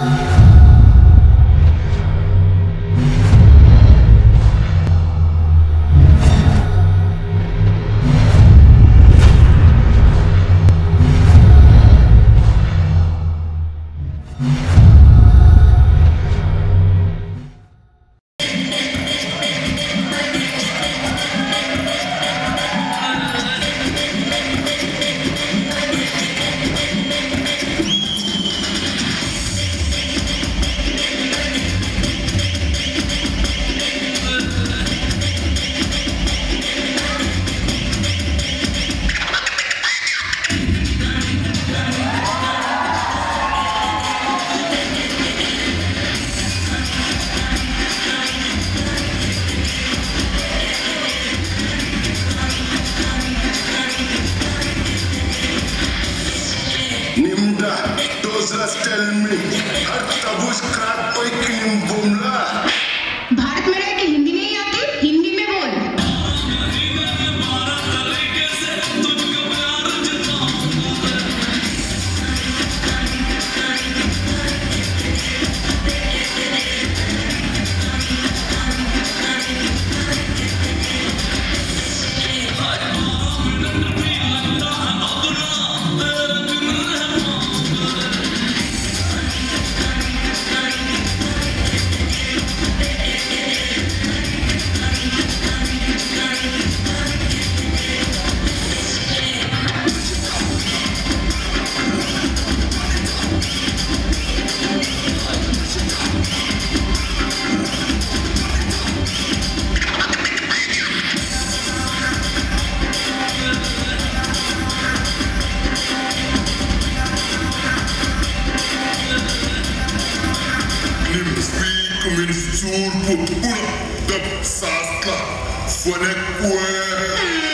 아 just tell me speak min sur på pula dab sasla fone kwe